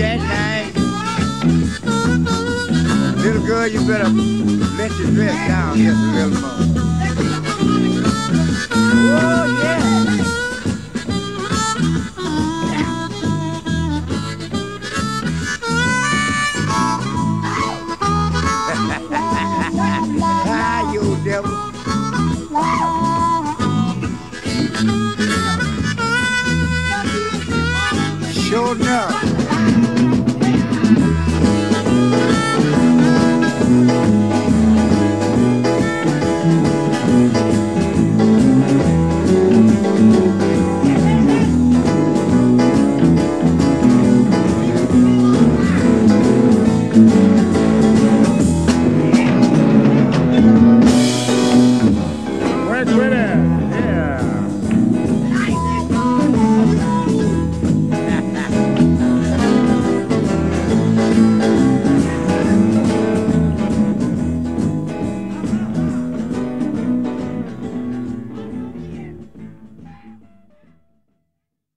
that nice? Little girl, you better let your dress down just a little more. Oh, yeah. ah. Sure enough.